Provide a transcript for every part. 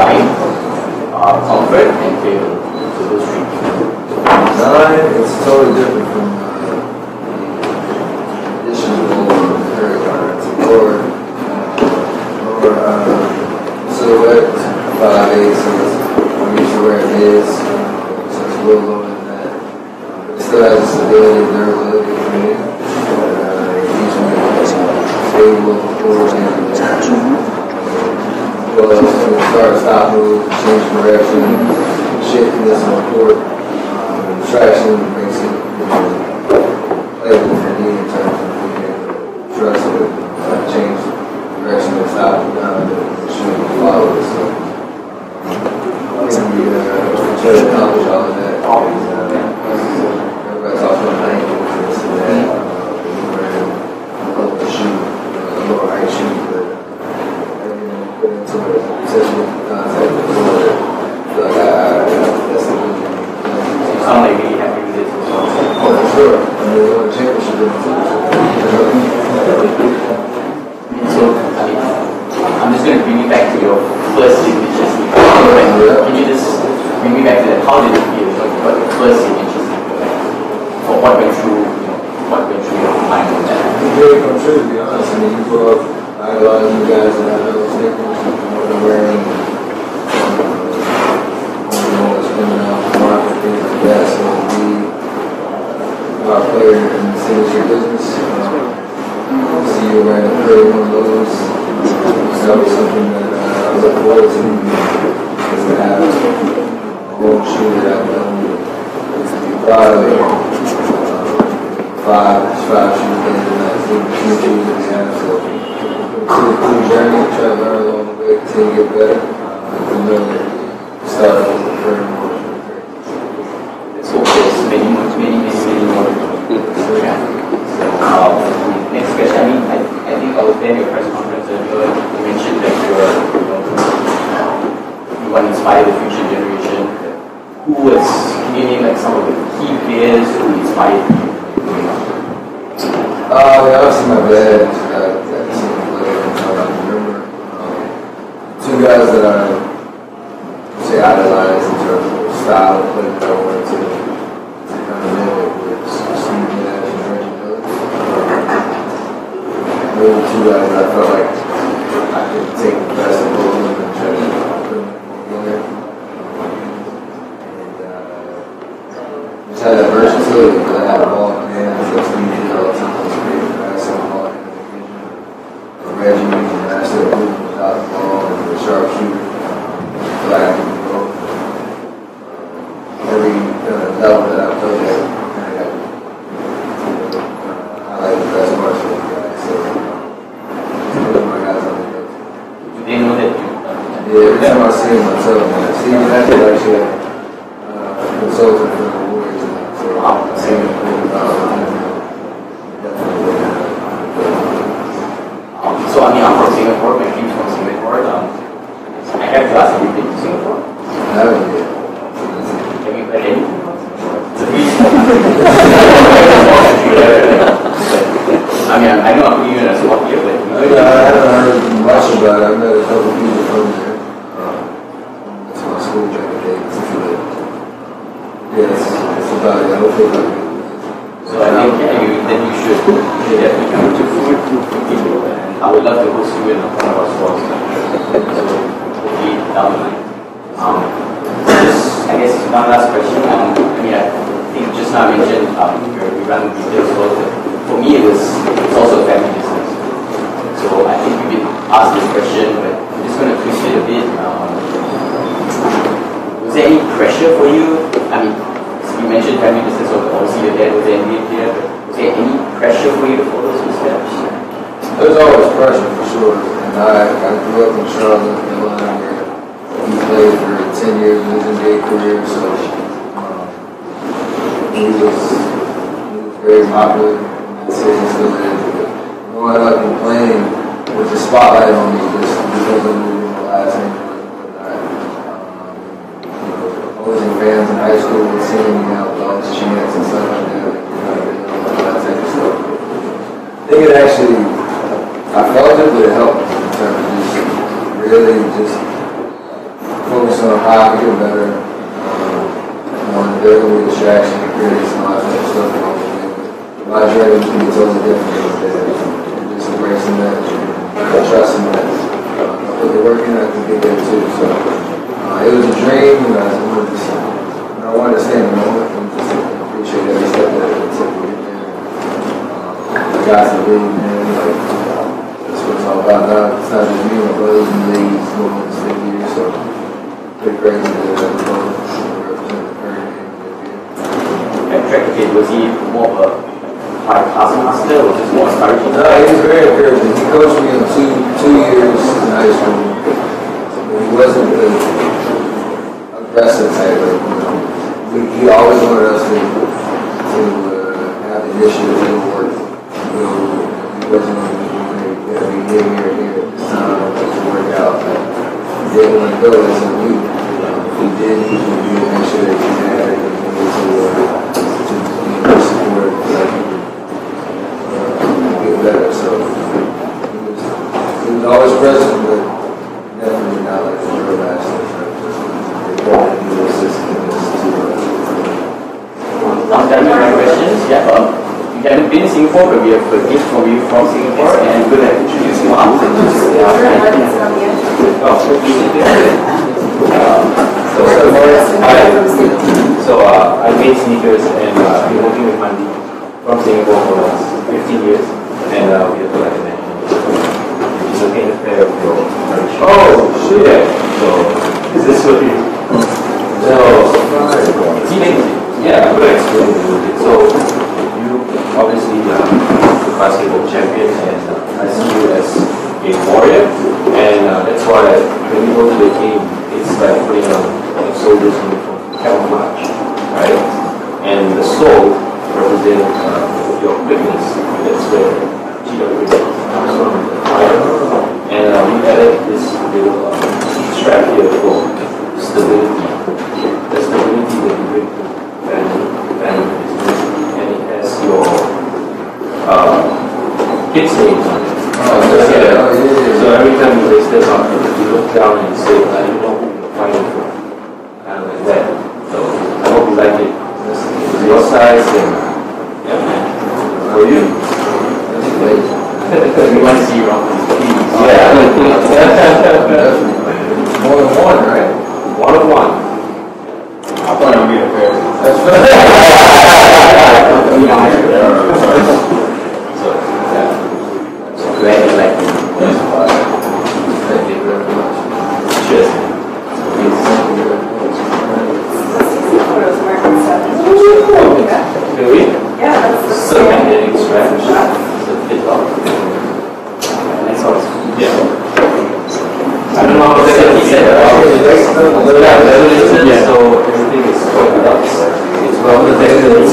time, uh, comfort, and favor. So those three things. Nine, it's totally different from additional area cards. Or, or uh, silhouette, five eight, so I'm used to where it is, so it's a little lower than that. It still has stability and durability for me. Uh, it keeps me stable, forward, and well, when you start stop move, change direction, shifting this on the court, um, traction makes it, you know, playable for me in terms of being trust uh, change direction and stop it down and shoot and follow it. So, um, I think we, uh, try to accomplish all of that. And, uh, everybody talks about ankles and this and that, uh, wearing a lower shoe, a lower height shoe, but everything put into it, especially with contact with the floor, I feel like I, I, that's the good. You sound like really happy with it as well. Oh, for sure. I mean, they won a championship in too. So, I mean, I'm just going to bring you back to your first signature sleep. Can you just bring me back to that? How did it feel when you got your first signature sleep? For what went through, you know, what went through your mind on that? It's very come true, to be honest. I mean, you grow up, I a of you guys that I know you know, they're wearing, um, what's coming out, the market, things like uh, our player in the signature business, uh, see you wearing a one of those. That was something that uh, I look forward to, to have a I've. Uh, shoes and we have. So cool journey, try to learn along the way, continue to get better. Uh, that we started with the more. Let's hope there's many, many, many, many more. Yeah. Um, next question, I mean, I, I think I was there at your press conference earlier, you mentioned that you're, you know, you want to inspire the future generation. Who was, can you name like some of the key players who inspired you? Uh, yeah, obviously my dad, uh, that team player, uh, I remember, um, two guys that I say idolize in terms of style of play that I wanted to, kind of mimic was Steve Nash and Reggie Miller. Those two guys that I felt like I could take the best of both of them and try to put them together. And, uh, just had that versatility because I had a ball in my hands. That's what you did all the time. It's great. I had some ball in the division. Reggie and I still move without the ball and the sharp shooter. So I can go. Every kind of level that I played at, kind of got uh, I like the best martial arts guys. So those are my guys I look up to. Do they know that you, uh, Yeah, every time I see him, I tell him that. Steve Nash is actually uh, a consultant for the Warriors. now. So Wow. same thing about definitely. I mean, I'm from Singapore, my team's from Singapore, um, I have to ask, have you been to Singapore? Haven't yet. Have you heard any? It's a really I mean, I know I'm in a spot here, but I, I haven't heard much about it. I met a couple people from there. That's my school back in. But yeah, it's, about it. I don't feel like it. So I think yeah, you, then you should, definitely come to food I would love to host you in one of our stores. So hopefully down the line. Um, just, I guess one last question. Um, I mean, I think just now I mentioned um, you run retail stores. For me, it was it's also a family business. So I think we've been asked this question, but I'm just going to twist it a bit. Um, was there any pressure for you? I mean, you mentioned family business, so obviously your dad was an but was there any pressure for you to follow those steps? There's always pressure for sure. And I, I grew up in Charlotte, Carolina, where he played for 10 years of his NBA career. So um, he, was, he was very popular in that city, still is. Growing up and playing with the spotlight on me just because of moving the last name know, opposing fans in high school seeing me out with all this chants and stuff like that. You know, that type of stuff. I think it actually, I felt it, would help of just really just focus on how I to get better. Um, and dealing with distraction, critics, and all that stuff the way. But My journey can be totally different theirs. And just embracing that trusting that. Uh, I put the work I can get there too. So uh, it was a dream, and I wanted to, and I wanted to stay in the moment and just appreciate every step that it took to get there. Uh, the guys in the league, man, like that's what it's all about now. It's not just brothers in the league, it's going on this big year, so pretty crazy to uh, go represent the current game. At track kid, was he more of a hard class master or just more encouraging? No, he was very encouraging. He coached me in two two years in high school. He wasn't the aggressive type of, you know. We, he always wanted us to to uh, have initiative to go work. You know, he wasn't on the hey, you gotta be here, here, here at this time to out. He didn't want to go as a week. If he did, he was going to be make sure that he had it and you know, support like he could uh, get better. So he was, he was always present, but definitely not like the real master. The important he was assisting us to. Uh, Now tell me my questions. Yeah, um, you haven't been in Singapore, but we have a gift for you from Singapore, and we're going to introduce you after this. So, hi. So, uh, I made sneakers and uh, I've been working with Mandy from Singapore for the last 15 years, and uh, we have like a national. He's looking at a pair of your merch. Oh, shit. Yeah. So, is this what you? So, Is he yeah, I'm going to explain it a little bit. So, you obviously uh, the basketball champion, and uh, I see you as a warrior, and uh, that's why when you go to the game, it's like putting on a soldier's uniform, camouflage, right? And the soul represents uh, your quickness. That's where GW comes from, right? And uh, we added this little uh, strap here for stability. The stability that you bring to family, family business, and it has your uh, kids' names on it. Oh, So, yeah. Oh, yeah, yeah. So every time you raise this up, you look down and say, I don't know who you're fighting for. Kind of like that. So I hope you like it. It's your size and, yeah, man. For you. That's great. We want to see you around these keys. Yeah. Definitely. More than one, right? One of one. I thought you were going to pair. That's right. So, yeah. So glad you like it. Thank you very much. Cheers. Thank you very much. Can we? Yeah, that's So magnetic stretch. So fit up. That's awesome. Yeah. I don't know how to say it. He said, Yeah, uh, that's the- Yeah, leather listen, Yeah. so everything is covered up. It's well protected. It's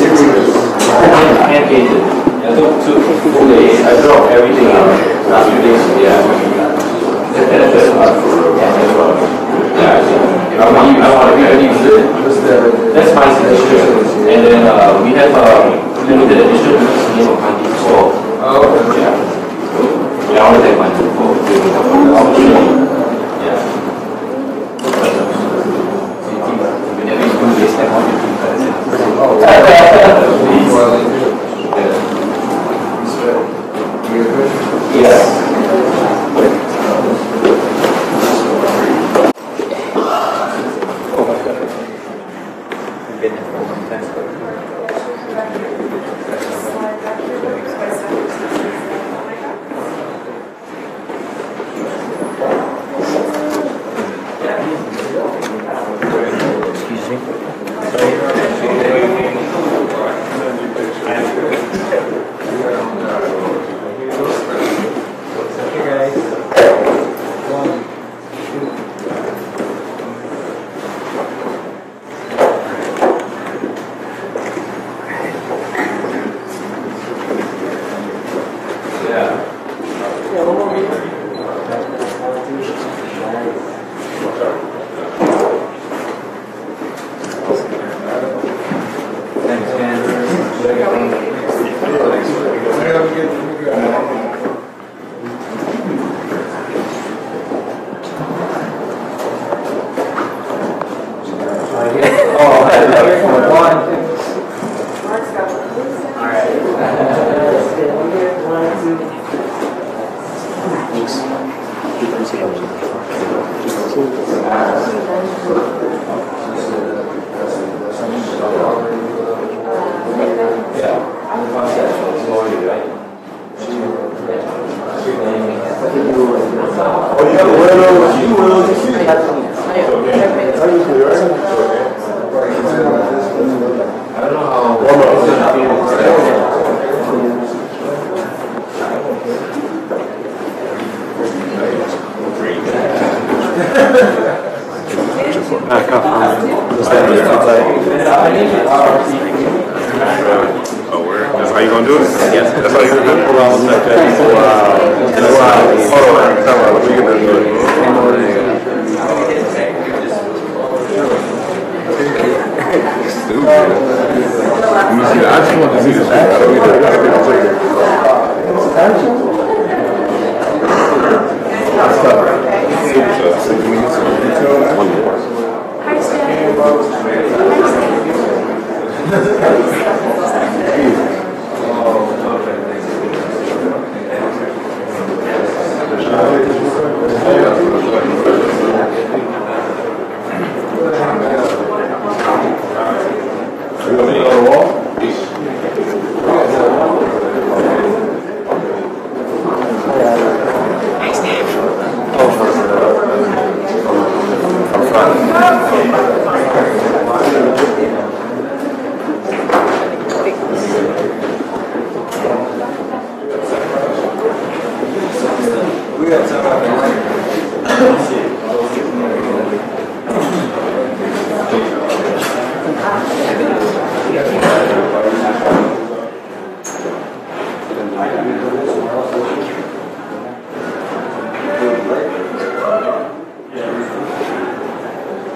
hand hand painted. I took two full days. I dropped everything out. Last few days, yeah. Oh, where? That's how you gonna do it? Yes. That's how you gonna do it? On. Wow. Wow. Hold on. Come on. We gonna do. Stupid. Me. I just want to see the back.